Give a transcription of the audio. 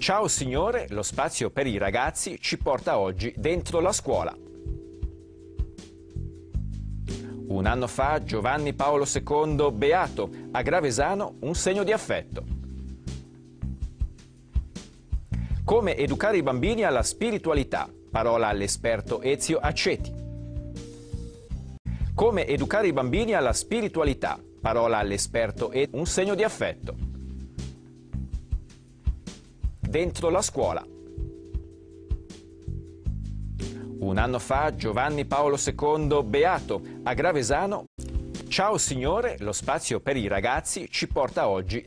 Ciao signore, lo spazio per i ragazzi ci porta oggi dentro la scuola. Un anno fa Giovanni Paolo II, beato, a Gravesano un segno di affetto. Come educare i bambini alla spiritualità, parola all'esperto Ezio Aceti. Come educare i bambini alla spiritualità, parola all'esperto e un segno di affetto. Dentro la scuola. Un anno fa Giovanni Paolo II, beato, a Gravesano. Ciao signore, lo spazio per i ragazzi ci porta oggi